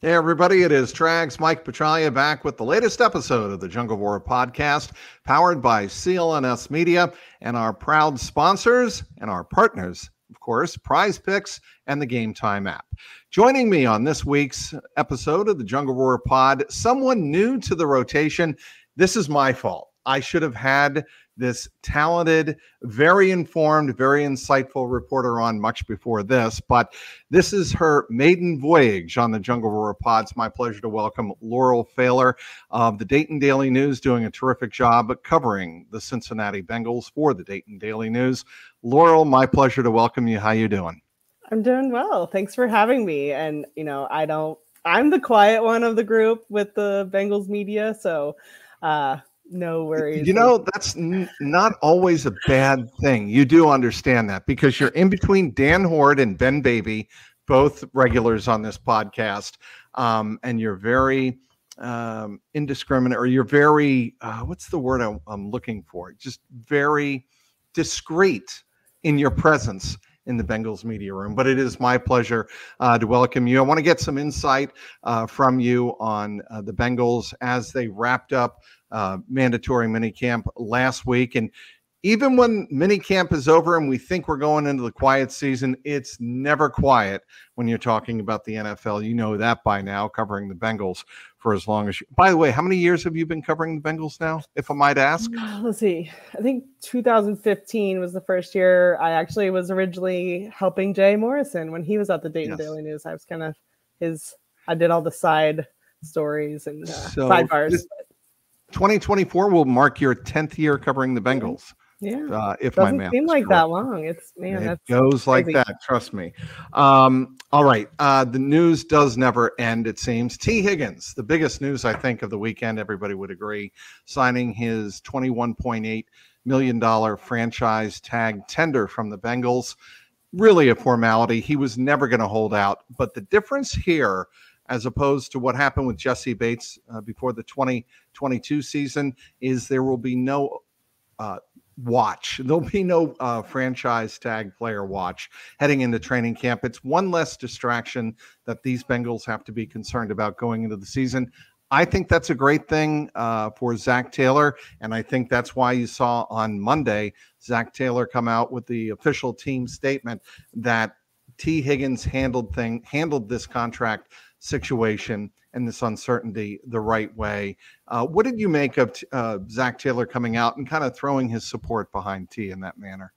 Hey, everybody, it is Trags Mike Petraglia back with the latest episode of the Jungle Roar podcast, powered by CLNS Media and our proud sponsors and our partners, of course, Prize Picks and the Game Time app. Joining me on this week's episode of the Jungle Roar pod, someone new to the rotation. This is my fault. I should have had this talented, very informed, very insightful reporter on much before this. But this is her maiden voyage on the Jungle Roar Pod. It's my pleasure to welcome Laurel Pfahler of the Dayton Daily News, doing a terrific job covering the Cincinnati Bengals for the Dayton Daily News. Laurel, my pleasure to welcome you. How you doing? I'm doing well. Thanks for having me. And you know, I don't. I'm the quiet one of the group with the Bengals media, so uh, no worries. You know, that's n- not always a bad thing. You do understand that because you're in between Dan Hoard and Ben Baby, both regulars on this podcast, um, and you're very um, indiscriminate, or you're very uh, what's the word I'm, I'm looking for? Just very discreet in your presence in the Bengals media room. But it is my pleasure uh, to welcome you. I want to get some insight uh, from you on uh, the Bengals as they wrapped up uh, mandatory minicamp last week. And even when minicamp is over and we think we're going into the quiet season, it's never quiet when you're talking about the NFL. You know that by now, covering the Bengals for as long as you. By the way, how many years have you been covering the Bengals now, if I might ask? Let's see. I think 2015 was the first year I actually was originally helping Jay Morrison when he was at the Dayton yes. Daily News. I was kind of his, I did all the side stories and uh, so sidebars. This, 2024 will mark your 10th year covering the Bengals. Yeah. Uh, if Doesn't my math seem like correct. that long. It's man, it goes crazy. like that. Trust me. Um, all right. Uh, the news does never end, it seems. Tee Higgins, the biggest news I think of the weekend, everybody would agree, signing his $21.8 million franchise tag tender from the Bengals. Really a formality. He was never going to hold out. But the difference here as opposed to what happened with Jessie Bates uh, before the 2022 season, is there will be no uh, watch. There'll be no uh, franchise tag player watch heading into training camp. It's one less distraction that these Bengals have to be concerned about going into the season. I think that's a great thing uh, for Zac Taylor, and I think that's why you saw on Monday Zac Taylor come out with the official team statement that Tee Higgins handled thing handled this contract situation and this uncertainty the right way. Uh, what did you make of uh, Zac Taylor coming out and kind of throwing his support behind Tee in that manner?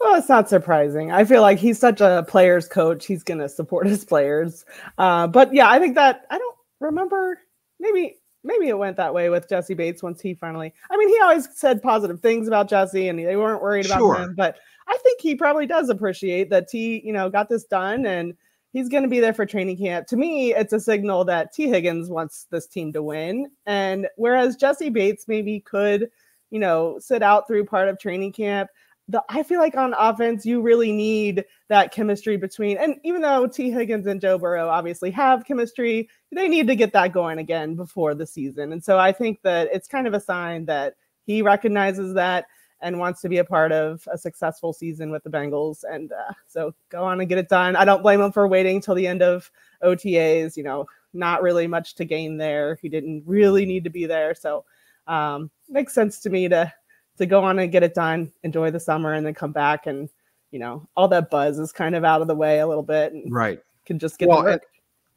Well, it's not surprising. I feel like he's such a player's coach. He's going to support his players. Uh, but yeah, I think that I don't remember. Maybe maybe it went that way with Jessie Bates once he finally. I mean, he always said positive things about Jessie, and they weren't worried about sure. him. But I think he probably does appreciate that Tee, you know, got this done and he's going to be there for training camp. To me, it's a signal that Tee Higgins wants this team to win. And whereas Jessie Bates maybe could, you know, sit out through part of training camp, the, I feel like on offense, you really need that chemistry between, and even though Tee Higgins and Joe Burrow obviously have chemistry, they need to get that going again before the season. And so I think that it's kind of a sign that he recognizes that and wants to be a part of a successful season with the Bengals. And uh, so go on and get it done. I don't blame him for waiting till the end of OTAs. You know, not really much to gain there. He didn't really need to be there, so um, makes sense to me to to go on and get it done, enjoy the summer, and then come back and you know all that buzz is kind of out of the way a little bit. And right, can just get well, work.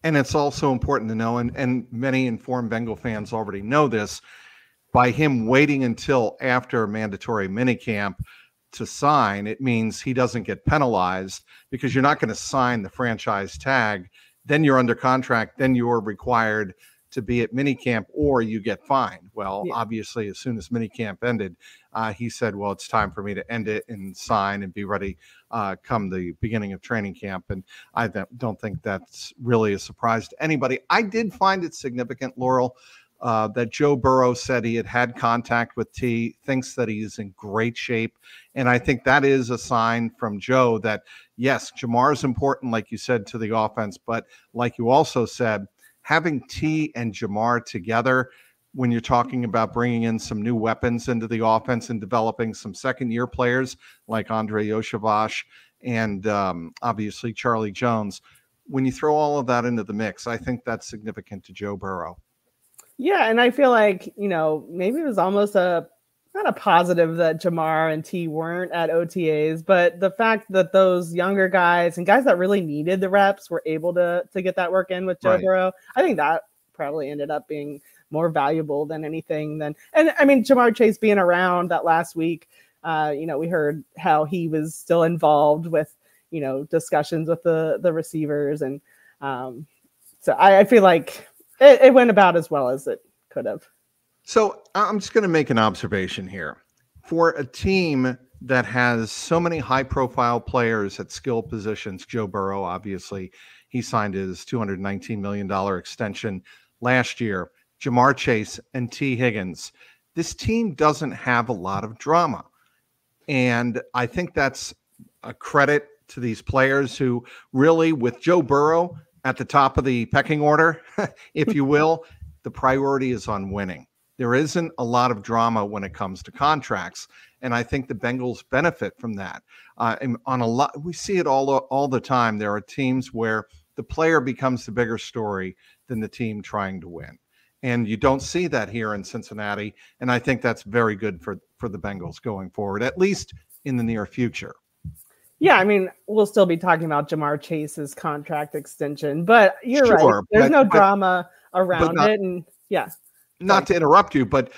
And it's also important to know, and, and many informed Bengal fans already know this by him waiting until after mandatory minicamp to sign, it means he doesn't get penalized because you're not going to sign the franchise tag. Then you're under contract. Then you're required to be at minicamp or you get fined. Well, yeah. obviously, as soon as minicamp ended, uh, he said, Well, it's time for me to end it and sign and be ready uh, come the beginning of training camp. And I don't think that's really a surprise to anybody. I did find it significant, Laurel, uh, that Joe Burrow said he had had contact with Tee, thinks that he is in great shape. And I think that is a sign from Joe that, yes, Ja'Marr is important, like you said, to the offense. But like you also said, having Tee and Ja'Marr together, when you're talking about bringing in some new weapons into the offense and developing some second year players like Andrei Iosivas and um, obviously Charlie Jones when you throw all of that into the mix, I think that's significant to Joe Burrow. Yeah, and I feel like you know maybe it was almost a not a positive that Ja'Marr and Tee weren't at OTAs, but the fact that those younger guys and guys that really needed the reps were able to to get that work in with Joe right. Burrow, I think that probably ended up being more valuable than anything than and I mean Ja'Marr Chase being around that last week, uh, you know, we heard how he was still involved with, you know, discussions with the the receivers and um so I, I feel like it, it went about as well as it could have. So I'm just going to make an observation here. For a team that has so many high profile players at skill positions, Joe Burrow, obviously, he signed his $219 million extension last year, Ja'Marr Chase and Tee Higgins. This team doesn't have a lot of drama. And I think that's a credit to these players who really, with Joe Burrow at the top of the pecking order, if you will, the priority is on winning there isn't a lot of drama when it comes to contracts, and I think the Bengals benefit from that. Uh, and on a lot, we see it all all the time. There are teams where the player becomes the bigger story than the team trying to win, and you don't see that here in Cincinnati. And I think that's very good for for the Bengals going forward, at least in the near future. Yeah, I mean, we'll still be talking about Ja'Marr Chase's contract extension, but you're sure, right. There's but, no drama around not, it, and yeah not to interrupt you, but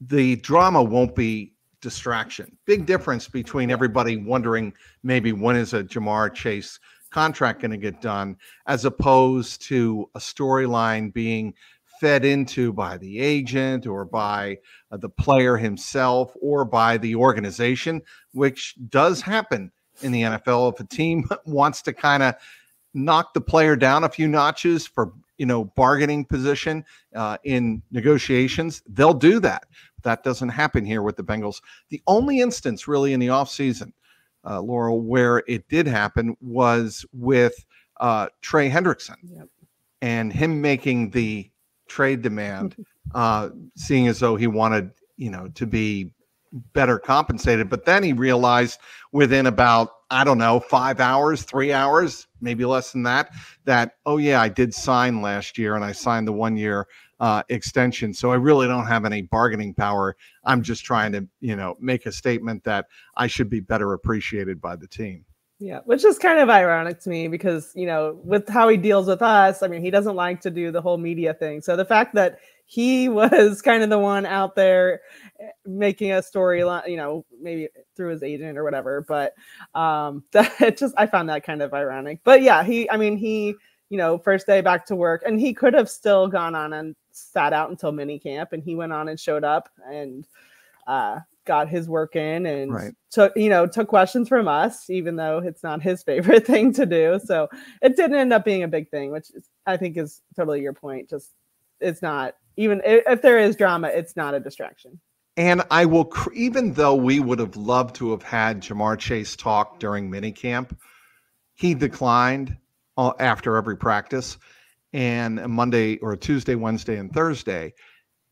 the drama won't be distraction. Big difference between everybody wondering maybe when is a Ja'Marr Chase contract going to get done, as opposed to a storyline being fed into by the agent or by uh, the player himself or by the organization, which does happen in the NFL. If a team wants to kind of knock the player down a few notches for you know bargaining position uh, in negotiations they'll do that that doesn't happen here with the bengals the only instance really in the offseason uh, laurel where it did happen was with uh, trey hendrickson yep. and him making the trade demand uh, seeing as though he wanted you know to be better compensated but then he realized within about I don't know, five hours, three hours, maybe less than that, that, oh, yeah, I did sign last year and I signed the one year uh, extension. So I really don't have any bargaining power. I'm just trying to, you know, make a statement that I should be better appreciated by the team. Yeah, which is kind of ironic to me because, you know, with how he deals with us, I mean, he doesn't like to do the whole media thing. So the fact that he was kind of the one out there eh, making a storyline, you know, maybe through his agent or whatever. But um, that just I found that kind of ironic. But yeah, he, I mean, he, you know, first day back to work, and he could have still gone on and sat out until mini camp, and he went on and showed up and uh, got his work in and right. took, you know, took questions from us, even though it's not his favorite thing to do. So it didn't end up being a big thing, which is, I think is totally your point. Just it's not even if there is drama, it's not a distraction. And I will, even though we would have loved to have had Ja'Marr Chase talk during minicamp, he declined uh, after every practice and Monday or Tuesday, Wednesday, and Thursday.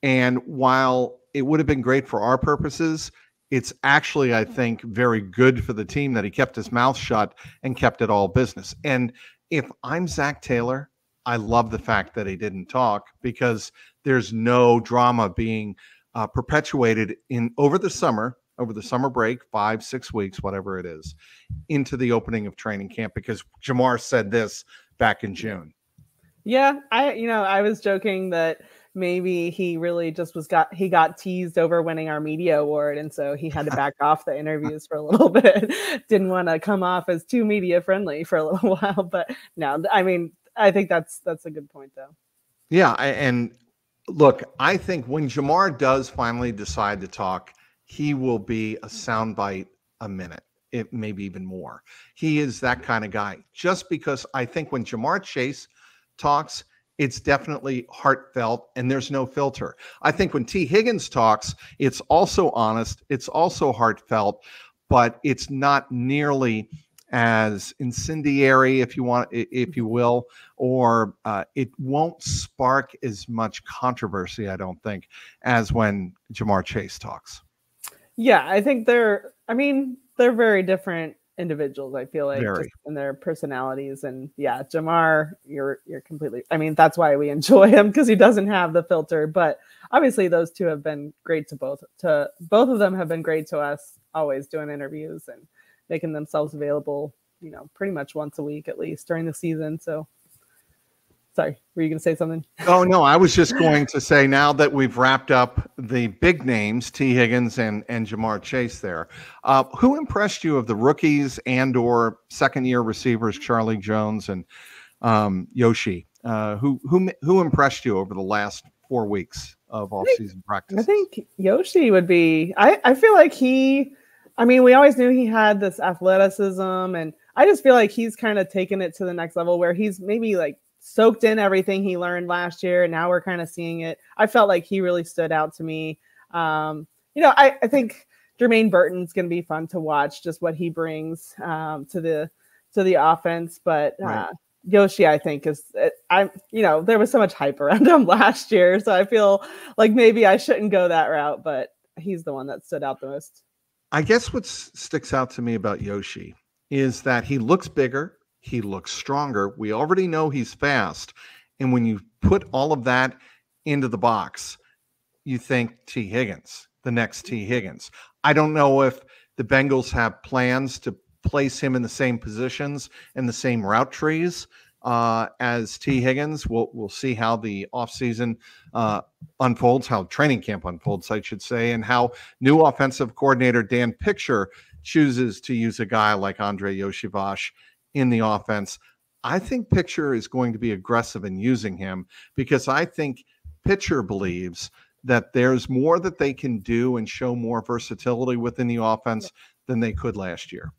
And while it would have been great for our purposes, it's actually, I think, very good for the team that he kept his mouth shut and kept it all business. And if I'm Zac Taylor, I love the fact that he didn't talk because there's no drama being uh, perpetuated in over the summer, over the summer break, five, six weeks, whatever it is, into the opening of training camp because Ja'Marr said this back in June. Yeah, I you know, I was joking that maybe he really just was got he got teased over winning our media award and so he had to back off the interviews for a little bit didn't want to come off as too media friendly for a little while but no i mean I think that's that's a good point though. Yeah, and look, I think when Ja'Marr does finally decide to talk, he will be a soundbite a minute, it maybe even more. He is that kind of guy. Just because I think when Ja'Marr Chase talks, it's definitely heartfelt and there's no filter. I think when Tee Higgins talks, it's also honest, it's also heartfelt, but it's not nearly as incendiary, if you want, if you will, or uh, it won't spark as much controversy, I don't think, as when Ja'Marr Chase talks. Yeah, I think they're. I mean, they're very different individuals. I feel like in their personalities, and yeah, Ja'Marr, you're you're completely. I mean, that's why we enjoy him because he doesn't have the filter. But obviously, those two have been great to both. To both of them have been great to us. Always doing interviews and making themselves available. You know, pretty much once a week at least during the season. So Sorry, were you going to say something? Oh no, I was just going to say now that we've wrapped up the big names, Tee Higgins and and Ja'Marr Chase. There, uh, who impressed you of the rookies and or second year receivers, Charlie Jones and um, Yoshi? Uh, who who who impressed you over the last four weeks of off season practice? I think Yoshi would be. I I feel like he. I mean, we always knew he had this athleticism, and I just feel like he's kind of taken it to the next level where he's maybe like soaked in everything he learned last year. And now we're kind of seeing it. I felt like he really stood out to me. Um, you know, I, I think Jermaine Burton's going to be fun to watch, just what he brings um, to the to the offense. But uh, right. Yoshi, I think is uh, I'm you know there was so much hype around him last year, so I feel like maybe I shouldn't go that route. But he's the one that stood out the most. I guess what sticks out to me about Yoshi is that he looks bigger. He looks stronger. We already know he's fast. And when you put all of that into the box, you think Tee Higgins, the next Tee Higgins. I don't know if the Bengals have plans to place him in the same positions and the same route trees uh, as Tee Higgins. We'll we'll see how the offseason uh, unfolds, how training camp unfolds, I should say, and how new offensive coordinator Dan Pitcher chooses to use a guy like Andrei Iosivas in the offense. I think Pitcher is going to be aggressive in using him because I think Pitcher believes that there's more that they can do and show more versatility within the offense than they could last year.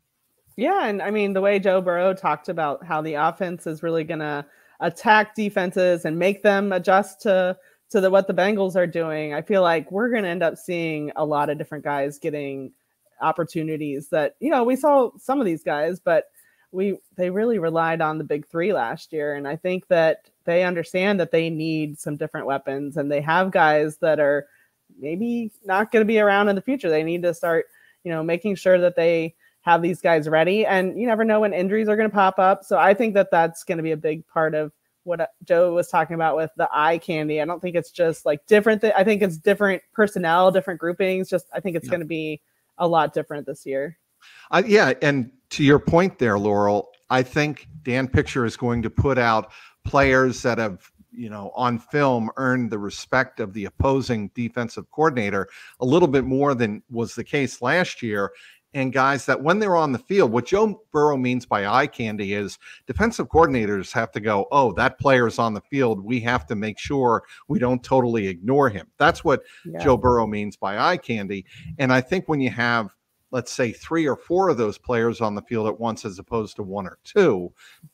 Yeah, and I mean the way Joe Burrow talked about how the offense is really going to attack defenses and make them adjust to to the, what the Bengals are doing. I feel like we're going to end up seeing a lot of different guys getting opportunities that you know we saw some of these guys, but we they really relied on the big three last year and i think that they understand that they need some different weapons and they have guys that are maybe not going to be around in the future they need to start you know making sure that they have these guys ready and you never know when injuries are going to pop up so i think that that's going to be a big part of what uh, joe was talking about with the eye candy i don't think it's just like different th- i think it's different personnel different groupings just i think it's yeah. going to be a lot different this year uh, yeah, and to your point there, Laurel, I think Dan Pitcher is going to put out players that have, you know, on film earned the respect of the opposing defensive coordinator a little bit more than was the case last year. And guys that when they're on the field, what Joe Burrow means by eye candy is defensive coordinators have to go, oh, that player is on the field. We have to make sure we don't totally ignore him. That's what yeah. Joe Burrow means by eye candy. And I think when you have let's say three or four of those players on the field at once as opposed to one or two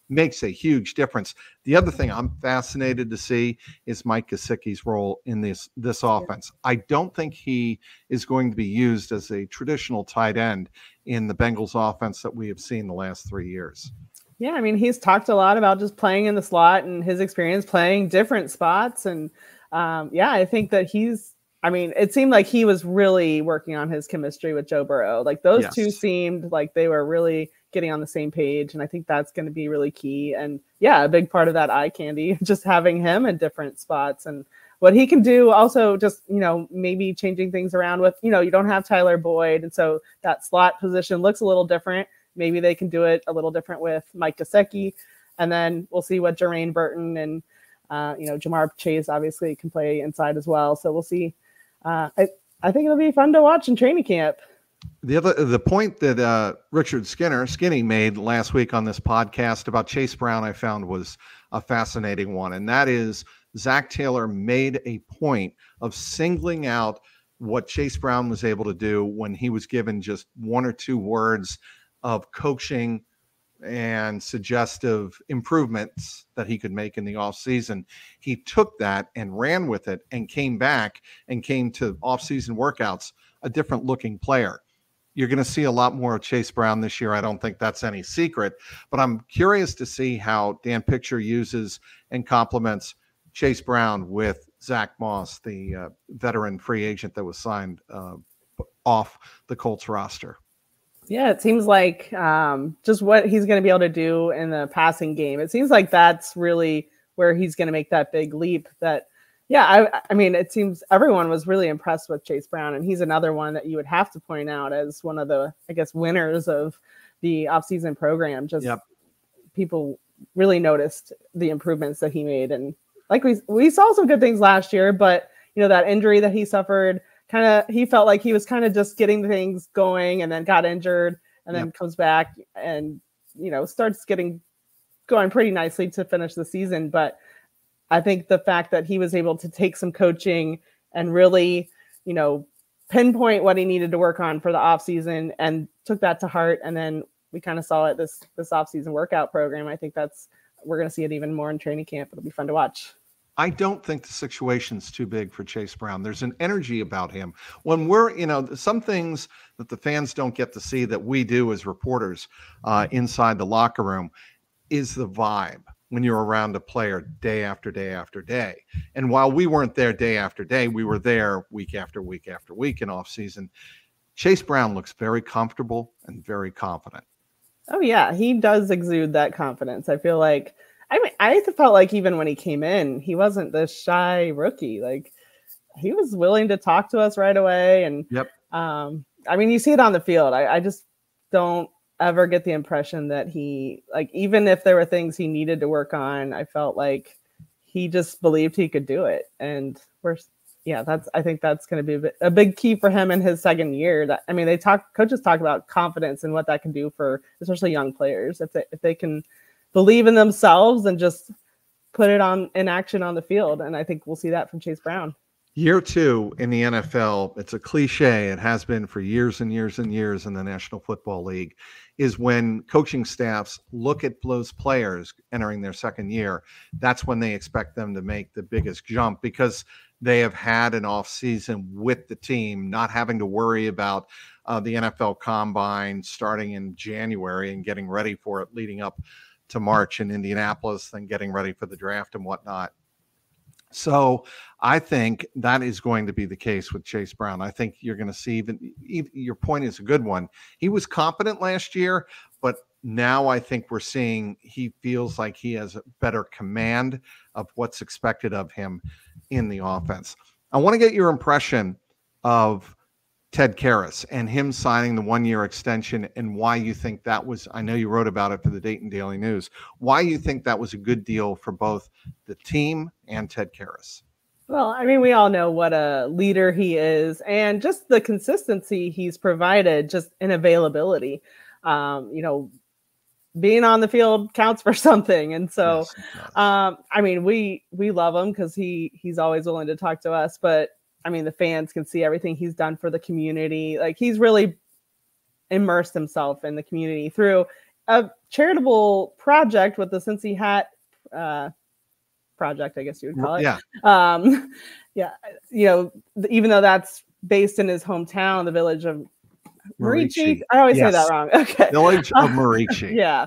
makes a huge difference. The other thing I'm fascinated to see is Mike Gesicki's role in this this offense. I don't think he is going to be used as a traditional tight end in the Bengals offense that we have seen the last 3 years. Yeah, I mean, he's talked a lot about just playing in the slot and his experience playing different spots and um, yeah, I think that he's I mean, it seemed like he was really working on his chemistry with Joe Burrow. Like those yes. two seemed like they were really getting on the same page. And I think that's going to be really key. And yeah, a big part of that eye candy, just having him in different spots and what he can do. Also, just, you know, maybe changing things around with, you know, you don't have Tyler Boyd. And so that slot position looks a little different. Maybe they can do it a little different with Mike Gesicki. And then we'll see what Jermaine Burton and, uh, you know, Ja'Marr Chase obviously can play inside as well. So we'll see uh, I, I think it'll be fun to watch in training camp. The other the point that uh, Richard Skinner Skinny made last week on this podcast about Chase Brown, I found was a fascinating one, and that is Zac Taylor made a point of singling out what Chase Brown was able to do when he was given just one or two words of coaching and suggestive improvements that he could make in the offseason. He took that and ran with it and came back and came to offseason workouts a different looking player. You're going to see a lot more of Chase Brown this year. I don't think that's any secret, but I'm curious to see how Dan Pitcher uses and complements Chase Brown with Zack Moss, the uh, veteran free agent that was signed uh, off the Colts roster. Yeah, it seems like um, just what he's going to be able to do in the passing game. It seems like that's really where he's going to make that big leap. That, yeah, I, I mean, it seems everyone was really impressed with Chase Brown, and he's another one that you would have to point out as one of the, I guess, winners of the offseason program. Just yep. people really noticed the improvements that he made, and like we we saw some good things last year, but you know that injury that he suffered kind of he felt like he was kind of just getting things going and then got injured and then yep. comes back and you know starts getting going pretty nicely to finish the season. But i think the fact that he was able to take some coaching and really you know pinpoint what he needed to work on for the off season and took that to heart and then we kind of saw it this this off season workout program i think that's we're going to see it even more in training camp. It'll be fun to watch I don't think the situation's too big for Chase Brown. There's an energy about him. When we're, you know, some things that the fans don't get to see that we do as reporters uh, inside the locker room is the vibe when you're around a player day after day after day. And while we weren't there day after day, we were there week after week after week in off season. Chase Brown looks very comfortable and very confident. Oh yeah, he does exude that confidence. I feel like I mean, I felt like even when he came in, he wasn't this shy rookie. Like he was willing to talk to us right away. And yep. Um, I mean, you see it on the field. I, I just don't ever get the impression that he like even if there were things he needed to work on, I felt like he just believed he could do it. And we're yeah, that's I think that's going to be a big key for him in his second year. That I mean, they talk coaches talk about confidence and what that can do for especially young players if they if they can believe in themselves and just put it on in action on the field. And I think we'll see that from Chase Brown. Year two in the NFL, it's a cliche, it has been for years and years and years in the National Football League, is when coaching staffs look at those players entering their second year, that's when they expect them to make the biggest jump because they have had an off season with the team, not having to worry about uh, the NFL combine starting in January and getting ready for it leading up to March in Indianapolis, then getting ready for the draft and whatnot. So I think that is going to be the case with Chase Brown. I think you're going to see even, even, your point is a good one. He was competent last year, but now I think we're seeing he feels like he has a better command of what's expected of him in the offense. I want to get your impression of Ted Karras and him signing the one year extension and why you think that was, I know you wrote about it for the Dayton Daily News, why you think that was a good deal for both the team and Ted Karras. Well, I mean, we all know what a leader he is and just the consistency he's provided, just in availability. Um, you know, being on the field counts for something. And so, yes, um, I mean, we we love him because he he's always willing to talk to us, but I mean, the fans can see everything he's done for the community. Like he's really immersed himself in the community through a charitable project with the Cincy Hat uh, project, I guess you would call it. Yeah. Um, yeah. You know, even though that's based in his hometown, the village of Merici. I always yes. say that wrong. Okay. Village of Merici. yeah.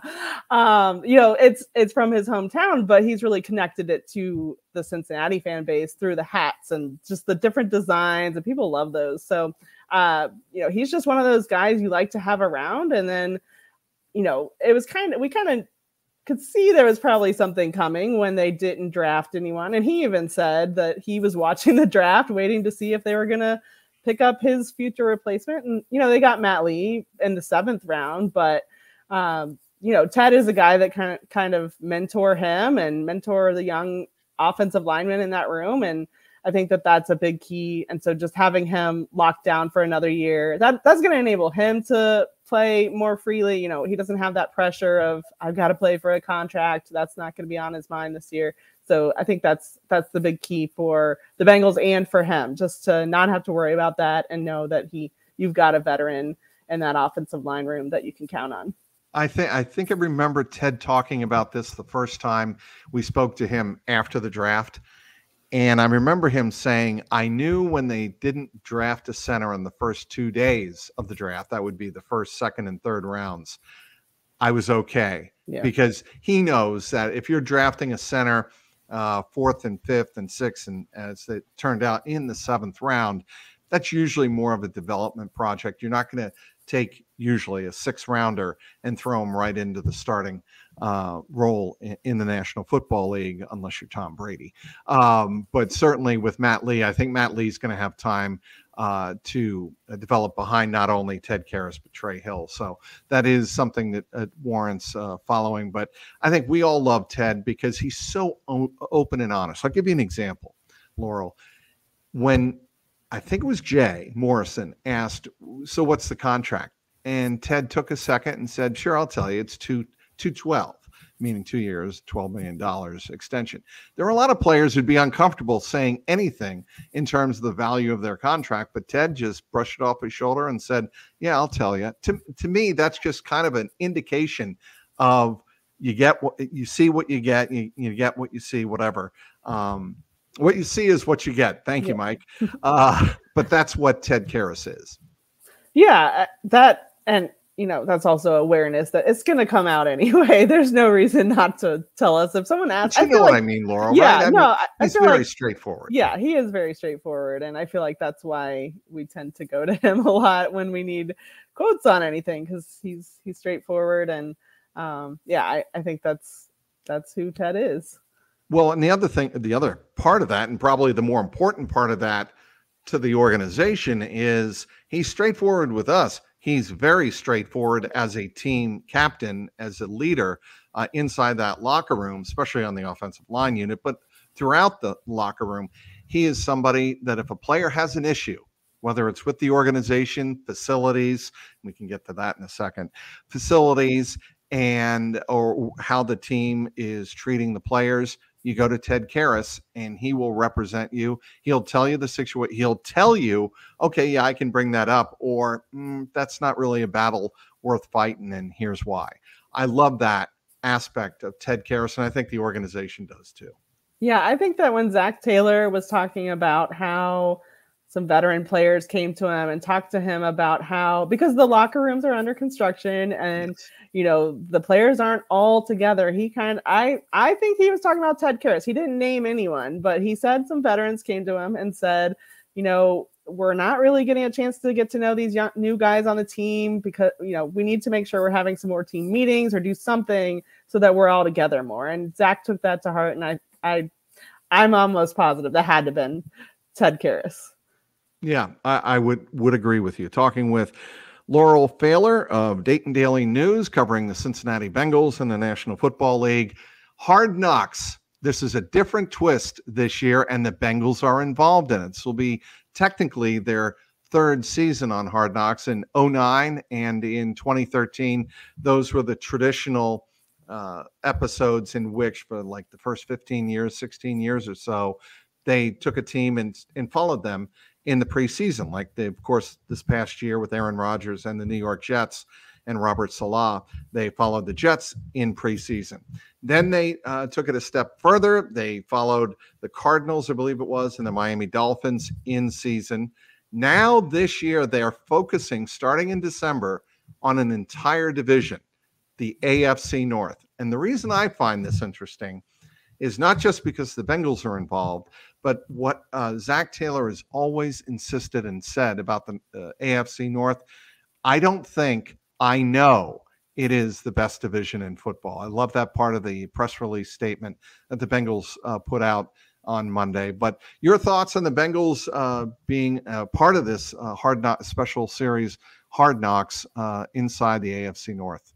Um, you know, it's it's from his hometown, but he's really connected it to the Cincinnati fan base through the hats and just the different designs, and people love those. So uh, you know, he's just one of those guys you like to have around. And then, you know, it was kind of we kind of could see there was probably something coming when they didn't draft anyone. And he even said that he was watching the draft, waiting to see if they were gonna pick up his future replacement. And you know, they got Matt Lee in the seventh round, but um, you know, Ted is a guy that kind of kind of mentor him and mentor the young offensive linemen in that room. And I think that that's a big key. And so just having him locked down for another year, that that's going to enable him to play more freely. You know, he doesn't have that pressure of I've got to play for a contract. That's not going to be on his mind this year. So I think that's that's the big key for the Bengals and for him, just to not have to worry about that and know that he you've got a veteran in that offensive line room that you can count on. I think I think I remember Ted talking about this the first time we spoke to him after the draft. And I remember him saying, I knew when they didn't draft a center in the first two days of the draft, that would be the first, second, and third rounds, I was okay. Yeah. Because he knows that if you're drafting a center uh, fourth and fifth and sixth, and as it turned out in the seventh round, that's usually more of a development project. You're not going to take usually a six rounder and throw him right into the starting uh, role in, in, the National Football League, unless you're Tom Brady. Um, but certainly with Matt Lee, I think Matt Lee's going to have time uh, to uh, develop behind not only Ted Karras but Trey Hill. So that is something that uh, warrants uh, following. But I think we all love Ted because he's so o- open and honest. I'll give you an example, Laurel. When I think it was Jay Morrison asked, "So what's the contract?" and Ted took a second and said, "Sure, I'll tell you. It's two two twelve meaning two years, $12 million extension. There are a lot of players who'd be uncomfortable saying anything in terms of the value of their contract, but Ted just brushed it off his shoulder and said, Yeah, I'll tell you. To, to me, that's just kind of an indication of you get what you see what you get, you, you get what you see, whatever. Um, what you see is what you get. Thank yeah. you, Mike. Uh, but that's what Ted Karras is. Yeah, uh, that and you know that's also awareness that it's going to come out anyway. There's no reason not to tell us if someone asks. But you know what like, I mean, Laurel? Yeah, right? I no, mean, he's very like, straightforward. Yeah, he is very straightforward, and I feel like that's why we tend to go to him a lot when we need quotes on anything because he's he's straightforward, and um, yeah, I, I think that's that's who Ted is. Well, and the other thing, the other part of that, and probably the more important part of that to the organization is he's straightforward with us he's very straightforward as a team captain, as a leader uh, inside that locker room, especially on the offensive line unit, but throughout the locker room. He is somebody that if a player has an issue, whether it's with the organization, facilities, we can get to that in a second, facilities, and or how the team is treating the players, you go to Ted Karras and he will represent you. He'll tell you the situation. He'll tell you, okay, yeah, I can bring that up, or mm, that's not really a battle worth fighting, and here's why. I love that aspect of Ted Karras, and I think the organization does too. Yeah, I think that when Zac Taylor was talking about how some veteran players came to him and talked to him about how because the locker rooms are under construction and you know the players aren't all together he kind of, i i think he was talking about ted karras. He didn't name anyone but he said some veterans came to him and said you know we're not really getting a chance to get to know these young, new guys on the team because you know we need to make sure we're having some more team meetings or do something so that we're all together more. And zac took that to heart and i i i'm almost positive that had to been ted karras yeah, I, I, would would agree with you. Talking with Laurel Pfahler of Dayton Daily News, covering the Cincinnati Bengals in the National Football League. Hard Knocks. This is a different twist this year, and the Bengals are involved in it. This will be technically their third season on Hard Knocks in 09 and in 2013. Those were the traditional uh, episodes in which, for like the first 15 years, 16 years or so, they took a team and, and followed them in the preseason, like they, of course, this past year with Aaron Rodgers and the New York Jets and Robert Saleh, they followed the Jets in preseason. Then they uh, took it a step further. They followed the Cardinals, I believe it was, and the Miami Dolphins in season. Now, this year, they are focusing starting in December on an entire division, the AFC North. And the reason I find this interesting is not just because the Bengals are involved, but what uh, Zac Taylor has always insisted and said about the uh, AFC North, I don't think I know it is the best division in football. I love that part of the press release statement that the Bengals uh, put out on Monday. But your thoughts on the Bengals uh, being part of this uh, hard knock special series, Hard Knocks, uh, inside the AFC North?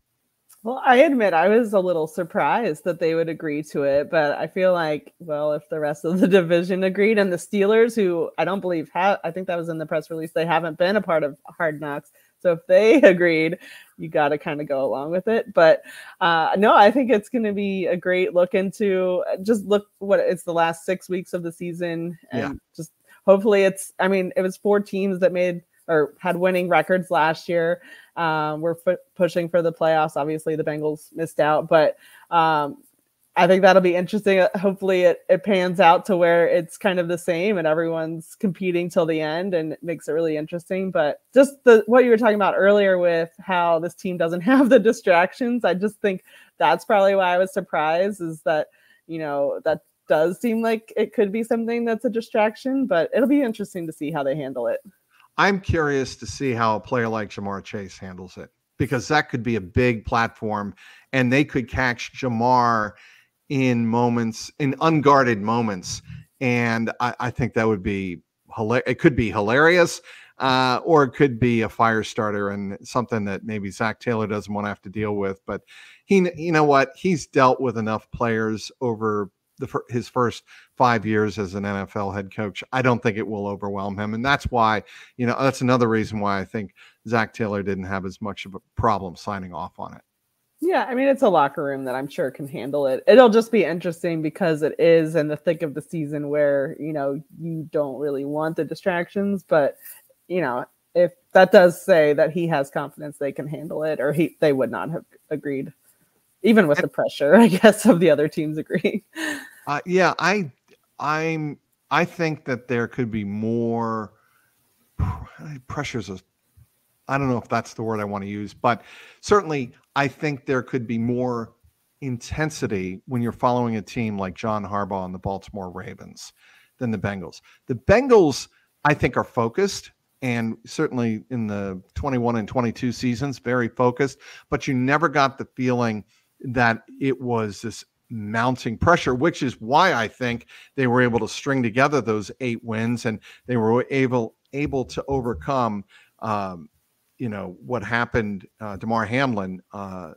Well, I admit I was a little surprised that they would agree to it, but I feel like, well, if the rest of the division agreed and the Steelers, who I don't believe have, I think that was in the press release, they haven't been a part of Hard Knocks. So if they agreed, you got to kind of go along with it. But uh, no, I think it's going to be a great look into just look what it's the last six weeks of the season and yeah. just hopefully it's, I mean, it was four teams that made or had winning records last year. Um, we're f- pushing for the playoffs. Obviously, the Bengals missed out, but um, I think that'll be interesting. Uh, hopefully, it, it pans out to where it's kind of the same and everyone's competing till the end, and it makes it really interesting. But just the what you were talking about earlier with how this team doesn't have the distractions, I just think that's probably why I was surprised. Is that you know that does seem like it could be something that's a distraction, but it'll be interesting to see how they handle it. I'm curious to see how a player like Ja'Marr Chase handles it because that could be a big platform and they could catch Ja'Marr in moments, in unguarded moments. And I, I think that would be hilarious. It could be hilarious. Uh, or it could be a fire starter and something that maybe Zac Taylor doesn't want to have to deal with. But he, you know what, he's dealt with enough players over the his first five years as an NFL head coach. I don't think it will overwhelm him, and that's why you know that's another reason why I think Zac Taylor didn't have as much of a problem signing off on it. Yeah, I mean it's a locker room that I'm sure can handle it. It'll just be interesting because it is in the thick of the season where you know you don't really want the distractions, but you know if that does say that he has confidence they can handle it, or he they would not have agreed even with the pressure, I guess, of the other teams agreeing. Uh, yeah, I, I'm, I think that there could be more pressures. Of, I don't know if that's the word I want to use, but certainly I think there could be more intensity when you're following a team like John Harbaugh and the Baltimore Ravens than the Bengals. The Bengals, I think, are focused and certainly in the 21 and 22 seasons, very focused, but you never got the feeling that it was this mounting pressure, which is why I think they were able to string together those eight wins and they were able able to overcome, um, you know, what happened. Uh, Damar Hamlin uh,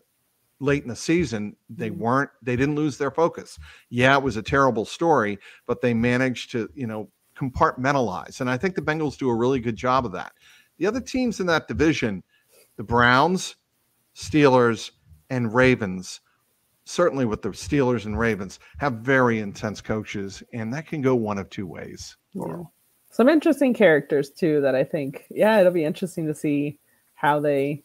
late in the season, they mm-hmm. weren't they didn't lose their focus. Yeah, it was a terrible story, but they managed to you know compartmentalize, and I think the Bengals do a really good job of that. The other teams in that division, the Browns, Steelers and Ravens, certainly with the Steelers and Ravens, have very intense coaches, and that can go one of two ways. Yeah. Some interesting characters too that I think, yeah, it'll be interesting to see how they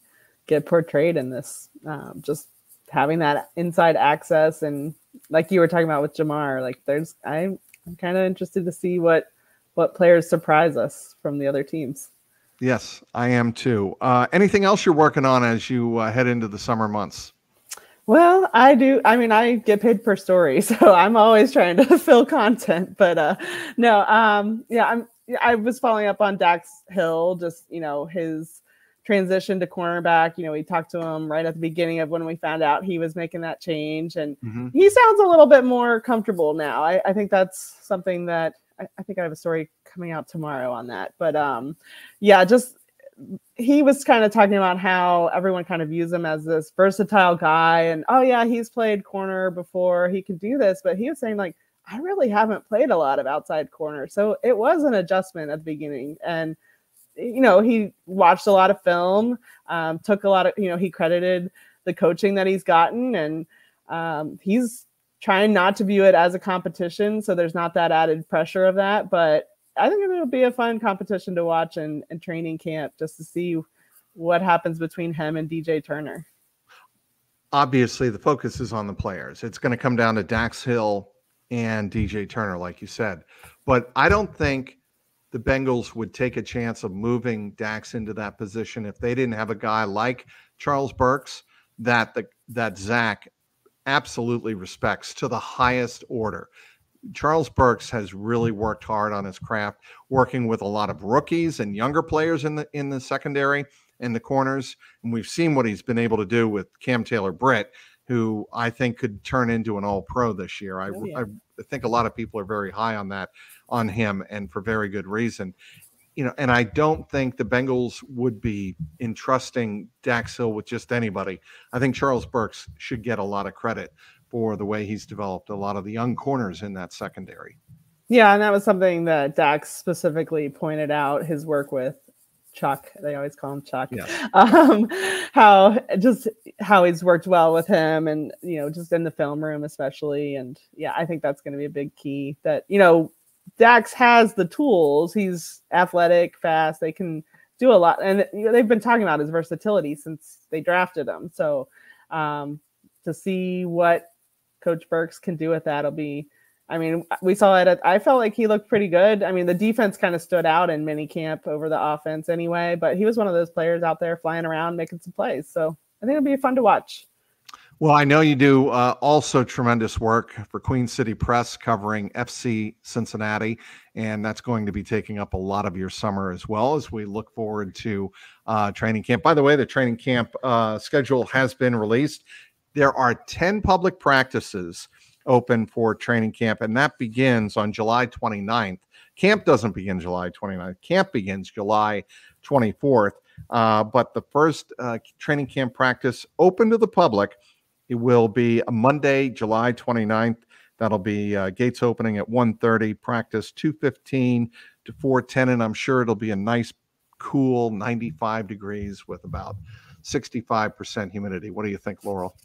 get portrayed in this. Um, just having that inside access and like you were talking about with Ja'Marr, like there's I'm I'm kind of interested to see what what players surprise us from the other teams. Yes, I am too. Uh, anything else you're working on as you uh, head into the summer months? Well, I do. I mean, I get paid per story, so I'm always trying to fill content. But uh, no, um, yeah, I'm. I was following up on Dax Hill, just you know his transition to cornerback. You know, we talked to him right at the beginning of when we found out he was making that change, and mm-hmm. he sounds a little bit more comfortable now. I, I think that's something that I, I, think I have a story coming out tomorrow on that. But um, yeah, just he was kind of talking about how everyone kind of views him as this versatile guy and oh yeah he's played corner before he can do this but he was saying like i really haven't played a lot of outside corner so it was an adjustment at the beginning and you know he watched a lot of film um, took a lot of you know he credited the coaching that he's gotten and um, he's trying not to view it as a competition so there's not that added pressure of that but I think it'll be a fun competition to watch in, in training camp just to see what happens between him and DJ Turner. Obviously, the focus is on the players. It's going to come down to Dax Hill and DJ Turner, like you said. But I don't think the Bengals would take a chance of moving Dax into that position if they didn't have a guy like Charles Burks that the that Zac absolutely respects to the highest order. Charles Burks has really worked hard on his craft, working with a lot of rookies and younger players in the in the secondary and the corners. And we've seen what he's been able to do with Cam Taylor Britt, who I think could turn into an all pro this year. I, oh, yeah. I think a lot of people are very high on that on him and for very good reason. You know, and I don't think the Bengals would be entrusting Dax Hill with just anybody. I think Charles Burks should get a lot of credit for the way he's developed a lot of the young corners in that secondary. Yeah, and that was something that Dax specifically pointed out his work with Chuck. They always call him Chuck. Yeah. Um, how just how he's worked well with him, and you know, just in the film room especially. And yeah, I think that's going to be a big key. That you know, Dax has the tools. He's athletic, fast. They can do a lot, and you know, they've been talking about his versatility since they drafted him. So um, to see what Coach Burks can do with that. It'll be, I mean, we saw it. At, I felt like he looked pretty good. I mean, the defense kind of stood out in mini camp over the offense anyway, but he was one of those players out there flying around making some plays. So I think it'll be fun to watch. Well, I know you do uh, also tremendous work for Queen City Press covering FC Cincinnati, and that's going to be taking up a lot of your summer as well as we look forward to uh, training camp. By the way, the training camp uh, schedule has been released. There are 10 public practices open for training camp, and that begins on July 29th. Camp doesn't begin July 29th, camp begins July 24th. Uh, but the first uh, training camp practice open to the public it will be a Monday, July 29th. That'll be uh, gates opening at 1.30, practice 2.15 to 4.10, and I'm sure it'll be a nice, cool 95 degrees with about 65% humidity. What do you think, Laurel?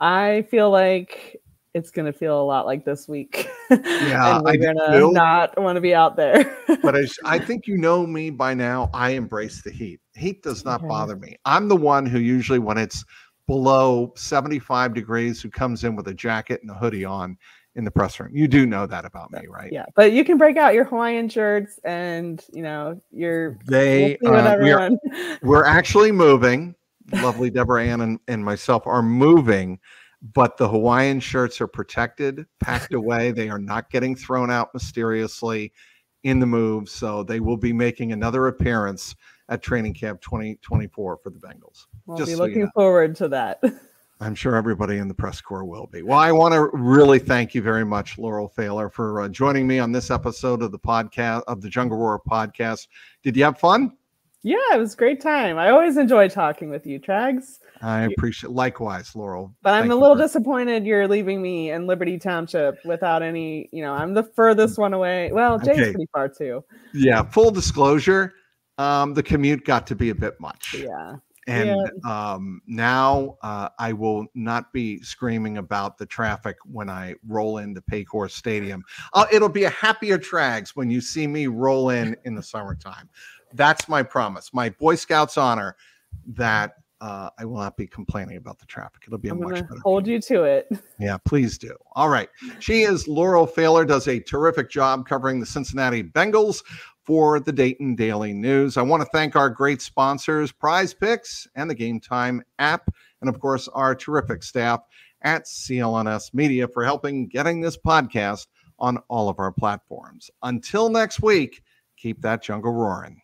I feel like it's going to feel a lot like this week. Yeah, and we're going to not want to be out there. but I, I, think you know me by now. I embrace the heat. Heat does not okay. bother me. I'm the one who usually, when it's below 75 degrees who comes in with a jacket and a hoodie on in the press room. You do know that about me, right? Yeah, but you can break out your Hawaiian shirts and you know your they we'll uh, we're, we're actually moving. Lovely Deborah Ann and, and myself are moving, but the Hawaiian shirts are protected, packed away. They are not getting thrown out mysteriously in the move. So they will be making another appearance at training camp 2024 for the Bengals. We'll Just be so looking you know. forward to that. I'm sure everybody in the press corps will be. Well, I want to really thank you very much, Laurel Pfahler, for uh, joining me on this episode of the podcast of the Jungle Roar podcast. Did you have fun? Yeah, it was a great time. I always enjoy talking with you, Trags. I appreciate likewise, Laurel. But I'm a little for... disappointed you're leaving me in Liberty Township without any, you know, I'm the furthest one away. Well, Jay's okay. pretty far too. Yeah, full disclosure, um, the commute got to be a bit much. Yeah. And yeah. Um, now uh, I will not be screaming about the traffic when I roll into Paycor Stadium. Uh, it'll be a happier Trags when you see me roll in in the summertime. That's my promise, my Boy Scouts honor that uh, I will not be complaining about the traffic. It'll be a I'm much better. Hold you to it. Yeah, please do. All right. She is Laurel Pfahler, does a terrific job covering the Cincinnati Bengals for the Dayton Daily News. I want to thank our great sponsors, Prize Picks and the Game Time app, and of course, our terrific staff at CLNS Media for helping getting this podcast on all of our platforms. Until next week, keep that jungle roaring.